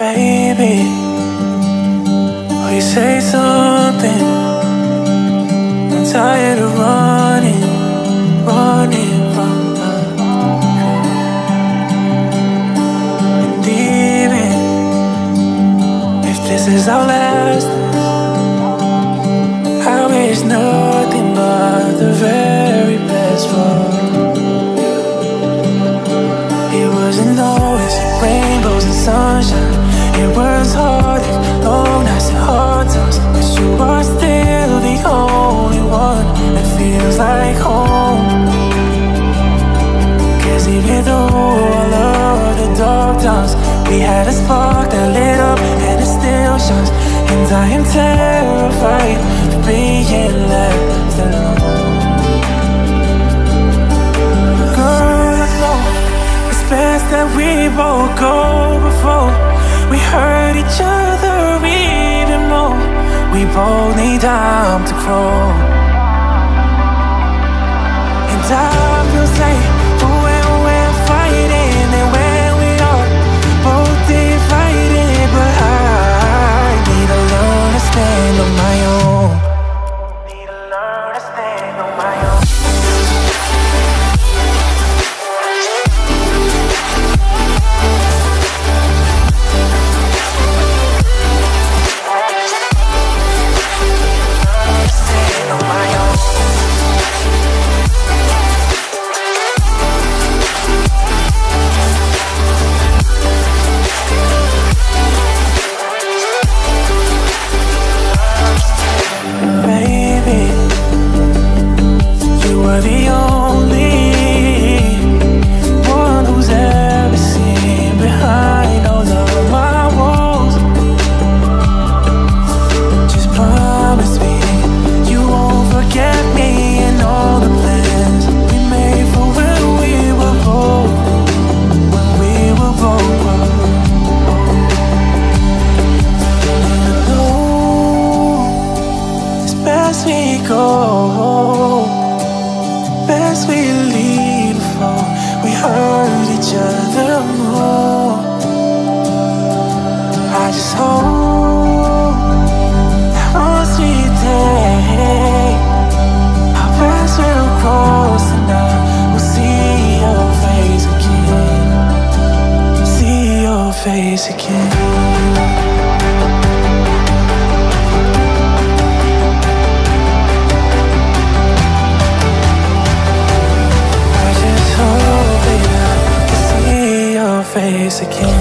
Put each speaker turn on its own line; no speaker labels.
Baby, oh, please say something. I'm tired of running, running from the And even if this is our last, I wish nothing but the very best for you. It wasn't always rainbows and sunshine. Like home. Cause even though all of the dark times, we had a spark that lit up and it still shines. And I am terrified of being left alone. Girl, it's best that we both go before we hurt each other even more. We both need time to grow. Go, best we leave before we hurt each other more. I just hope that once we take our paths will cross and I will see your face again, see your face again. Face again.